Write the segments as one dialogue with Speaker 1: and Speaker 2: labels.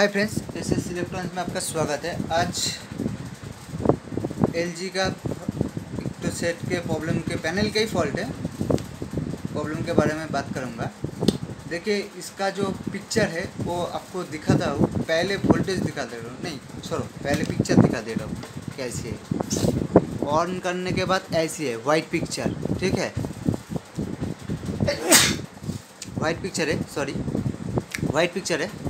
Speaker 1: Hi friends S S electronics में आपका स्वागत है। आज एलजी का तो सेट के प्रॉब्लम के पैनल का ही फॉल्ट है। प्रॉब्लम के बारे में बात करूँगा। देखिए, इसका जो पिक्चर है, वो आपको दिखाता हूँ। पहले वोल्टेज दिखा दे रहा हूँ। नहीं छोड़ो पहले पिक्चर दिखा दे रहा हूँ। कैसी है? ऑन करने के बाद ऐसी है। वाइट पिक्चर ठीक है? वाइट पिक्चर है सॉरी वाइट पिक्चर है।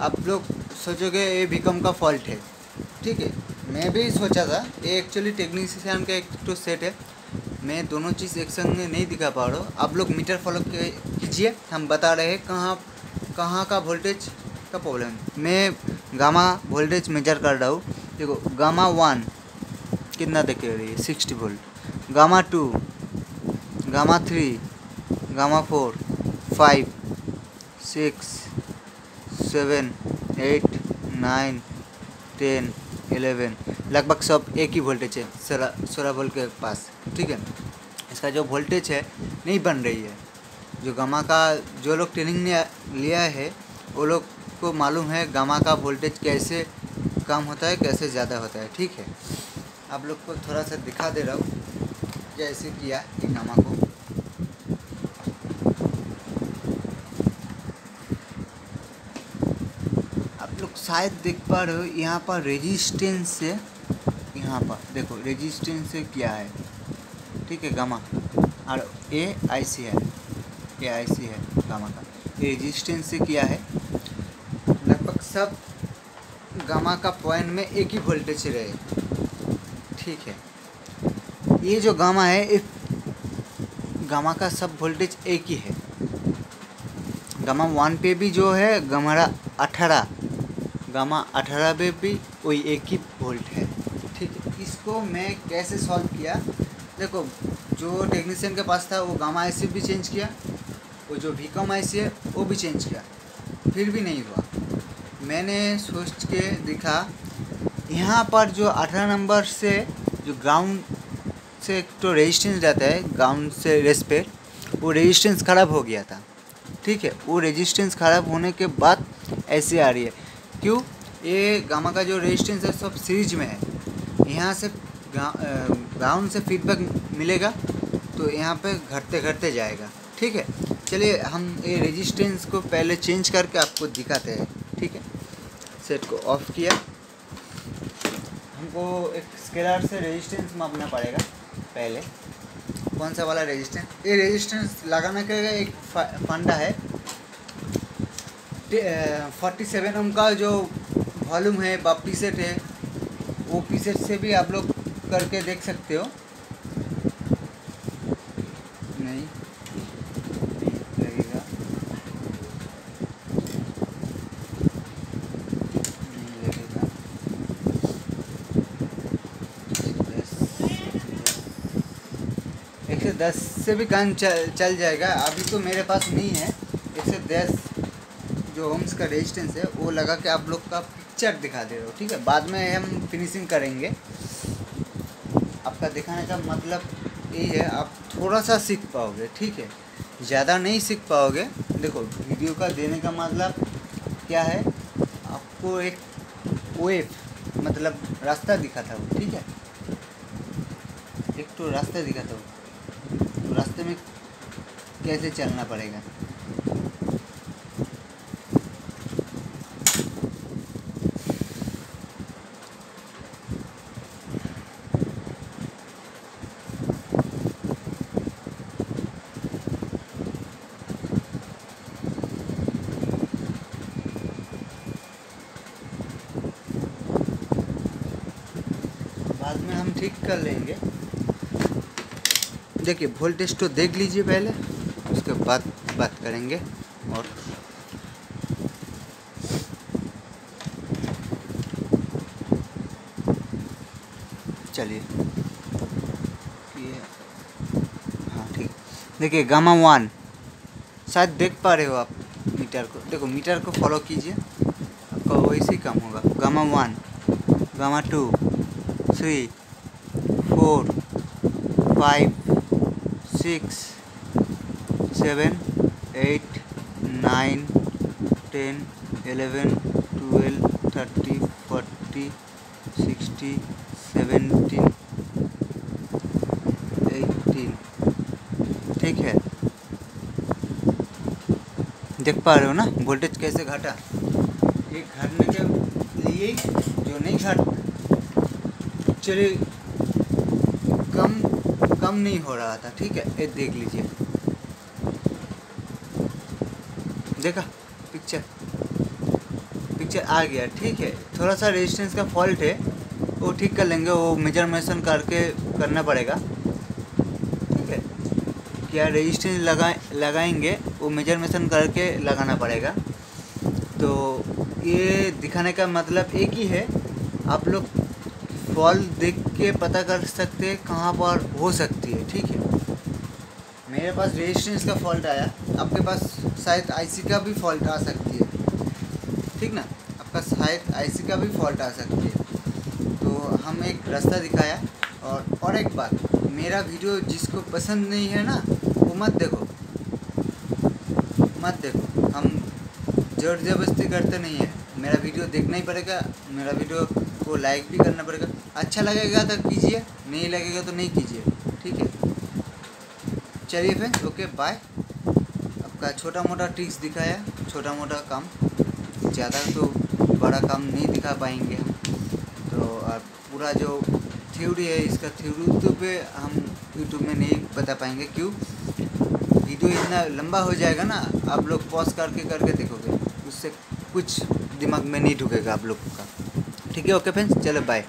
Speaker 1: आप लोग सोचोगे ये भीकम का फॉल्ट है। ठीक है, मैं भी सोचा था ये एक्चुअली टेक्नीशियन का एक तो सेट है। मैं दोनों चीज़ एक संग नहीं दिखा पा रहा हूँ। आप लोग मीटर फॉलो कीजिए, हम बता रहे हैं कहाँ कहाँ का वोल्टेज का प्रॉब्लम मैं गामा वोल्टेज मेजर कर रहा हूँ। देखो गामा वन कितना देखे रही है sixty volt gamma two gamma three gamma four five six seven eight nine ten eleven लगभग सब एक ही वोल्टेज है सोलह सोलह वोल्ट के पास, ठीक है? इसका जो वोल्टेज है, नहीं बन रही है। जो गामा का, जो लोग ट्रेनिंग ने लिया है, वो लोग को मालूम है गामा का वोल्टेज कैसे कम होता है, कैसे ज़्यादा होता है, ठीक है? आप लोग को थोड़ा सा दिखा दे रहा हूँ कैसे किया ये गामा को। लोग शायद देख पा रहे हो, यहाँ पर रेजिस्टेंस से यहाँ पर, देखो रेजिस्टेंस से क्या है? ठीक है गामा और ए आई सी है। ए आई सी है गामा का। रेजिस्टेंस से क्या है? लगभग सब गामा का पॉइंट में एक ही वोल्टेज रहे। ठीक है। ये जो गामा है, इस गामा का सब वोल्टेज एक ही है। गामा वन पे भी जो है गमारा अठारह। गामा अठारह पे भी वही एक ही वोल्ट है। ठीक है, इसको मैं कैसे सॉल्व किया? देखो, जो टेक्नीशियन के पास था, वो गामा आई भी चेंज किया, वो जो भी कम आई है, वो भी चेंज किया। फिर भी नहीं हुआ। मैंने सोच के देखा, यहाँ पर जो अठारह नंबर से जो ग्राउंड से एक तो रेजिस्टेंस रहता है ग्राउंड से रेस पे, वो रेजिस्टेंस ख़राब हो गया था। ठीक है, वो रेजिस्टेंस ख़राब होने के बाद ऐसे आ रही है। क्यों? ये गामा का जो रेजिस्टेंस है, सब सीरीज़ में है। यहाँ से ग्राउंड से फीडबैक मिलेगा तो यहाँ पे घटते घटते जाएगा। ठीक है? चलिए, हम ये रेजिस्टेंस को पहले चेंज करके आपको दिखाते हैं। ठीक है? सेट को ऑफ़ किया। हमको एक स्केलर से रेजिस्टेंस मापना पड़ेगा, पहले। कौन सा वाला रेजिस्टेंस ये रेजिस्टेंस लगाने का एक फंडा है। फोर्टी सेवन ओम का जो वॉल्यूम है व पी सेट है, वो पी सेट से भी आप लोग करके देख सकते हो। नहीं, लगेगा। नहीं लगेगा। एक सौ दस से भी काम चल चल जाएगा। अभी तो मेरे पास नहीं है। एक सौ दस। जो होम्स का रेजिस्टेंस है, वो लगा के आप लोग का पिक्चर दिखा दे रहे हो, ठीक है? बाद में हम फिनिशिंग करेंगे। आपका दिखाने का मतलब यही है, आप थोड़ा सा सीख पाओगे, ठीक है? ज़्यादा नहीं सीख पाओगे। देखो वीडियो का देने का मतलब क्या है? आपको एक वेव मतलब रास्ता दिखाता हूँ, ठीक है? एक तो रास्ता दिखाता हूँ। तो रास्ते में कैसे चलना पड़ेगा? बाद में हम ठीक कर लेंगे। देखिए वोल्टेज तो देख लीजिए पहले, उसके बाद बात करेंगे और चलिए। हाँ ठीक। देखिए गामा वन शायद देख पा रहे हो आप मीटर को। देखो मीटर को फॉलो कीजिए, आपका वैसे ही कम होगा। Gamma one gamma two three four five six seven eight nine ten eleven twelve thirty forty sixty seventeen eighteen ठीक है? देख पा रहे हो ना? वोल्टेज कैसे घटा? ये घटने के लिए जो नहीं घट चलिए कम कम नहीं हो रहा था, ठीक है? ये देख लीजिए। देखा? पिक्चर पिक्चर आ गया, ठीक है? थोड़ा सा रेजिस्टेंस का फॉल्ट है। वो ठीक कर लेंगे, वो मेजरमेशन करके करना पड़ेगा। ठीक है? क्या रेजिस्टेंस लगा, लगाएँगे, वो मेजरमेशन करके लगाना पड़ेगा। तो ये दिखाने का मतलब एक ही है। आप लोग फॉल देख के पता कर सकते हैं कहाँ पर हो सकती है, ठीक है? मेरे पास रेजिस्टेंस का फॉल्ट आया। आपके पास शायद आईसी का भी फॉल्ट आ सकती है। ठीक ना? आपका शायद आईसी का भी फॉल्ट आ सकती है। तो हम एक रास्ता दिखाया और और एक बात। मेरा वीडियो जिसको पसंद नहीं है ना, वो मत देखो। मत देखो। हम ज़बरदस्ती करते नहीं है। मेरा वीडियो देखना ही पड़ेगा। मेरा वीडियो को लाइक भी करना पड़ेगा। अच्छा लगेगा तो कीजिए, नहीं लगेगा तो नहीं कीजिए। ठीक है? चलिए फ्रेंड्स ओके बाय आपका छोटा मोटा ट्रिक्स दिखाया छोटा मोटा काम। ज़्यादा तो बड़ा काम नहीं दिखा पाएँगे हम। तो और पूरा जो थ्योरी है, इसका थ्योरी तो पे हम यूट्यूब में नहीं बता पाएँगे। क्यों? वीडियो इतना लंबा हो जाएगा ना, आप लोग पॉज करके करके देखोगे। उससे कुछ दिमाग में नहीं ढुकेगा आप लोग का। ठीक है ओके फ्रेंड्स चलो बाय